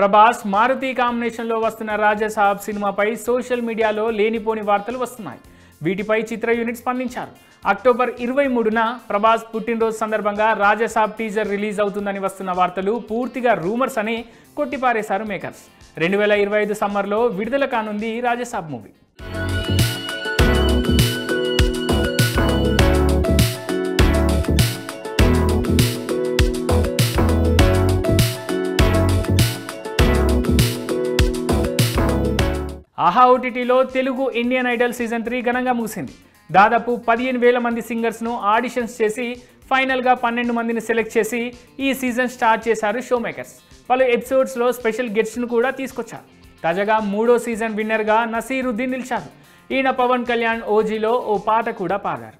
ప్రభాస్ మారుతి కాంబినేషన్లో వస్తున్న రాజాసాబ్ సినిమాపై సోషల్ మీడియాలో లేనిపోని వార్తలు వస్తున్నాయి. వీటిపై చిత్ర యూనిట్ స్పందించారు. అక్టోబర్ ఇరవై మూడున ప్రభాస్ పుట్టినరోజు సందర్భంగా రాజసాబ్ టీజర్ రిలీజ్ అవుతుందని వస్తున్న వార్తలు పూర్తిగా రూమర్స్ అని కొట్టిపారేశారు మేకర్స్ రెండు వేల ఇరవై ఐదు సమ్మర్లో విడుదల కానుంది రాజసాబ్ మూవీ ఆహా ఓటీటీలో Telugu Indian Idol season three ఘనంగా ముగిసింది. దాదాపు పదిహేను వేల మంది సింగర్స్ను ఆడిషన్స్ చేసి ఫైనల్గా పన్నెండు మందిని సెలెక్ట్ చేసి ఈ సీజన్ స్టార్ట్ చేశారు షో మేకర్స్ పలు ఎపిసోడ్స్లో స్పెషల్ గెస్ట్ను కూడా తీసుకొచ్చారు. తాజాగా మూడో సీజన్ విన్నర్గా నసీరుద్దీన్ నిలిచారు. ఈయన పవన్ కళ్యాణ్ ఓజీలో ఓ పాట కూడా పాడారు.